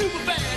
super bad.